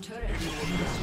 Team's turret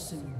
soon.